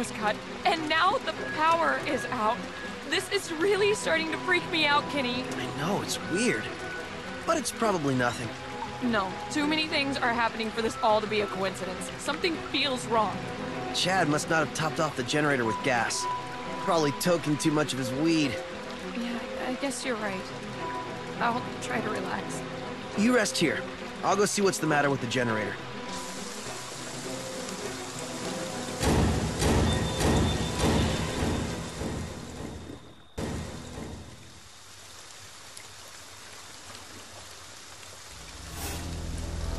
was cut, and now the power is out. This is really starting to freak me out, Kenny. I know, it's weird. But it's probably nothing. No, too many things are happening for this all to be a coincidence. Something feels wrong. Chad must not have topped off the generator with gas. Probably toking too much of his weed. Yeah, I guess you're right. I'll try to relax. You rest here. I'll go see what's the matter with the generator.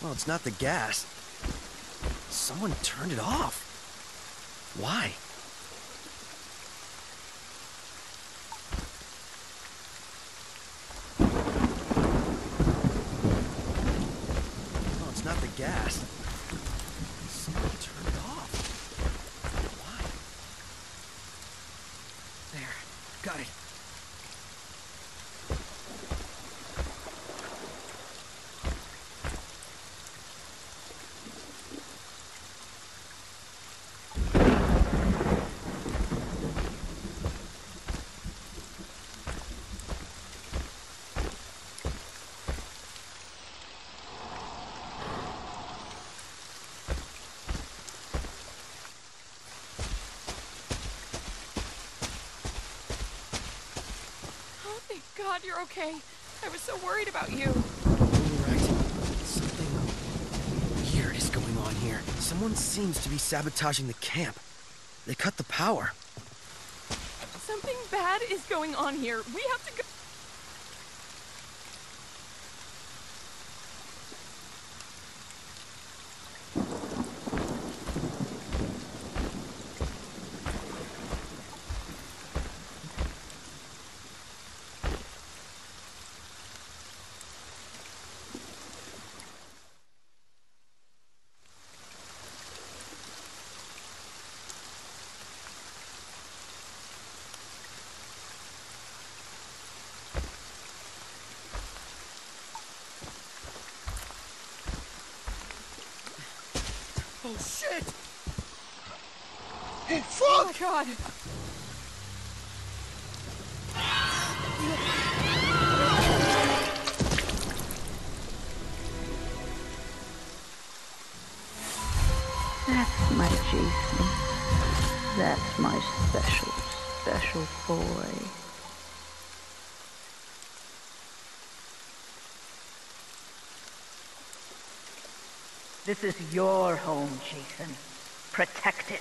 Well, it's not the gas. Someone turned it off. Why? Well, it's not the gas. Someone turned it off. Why? There. Got it. Oh, thank God you're okay. I was so worried about you. Right. Something weird is going on here. Someone seems to be sabotaging the camp. They cut the power. Something bad is going on here. We have to go. Oh shit! Oh Oh fuck! my God. That's my Jason. That's my special, special boy. This is your home, Jason. Protect it.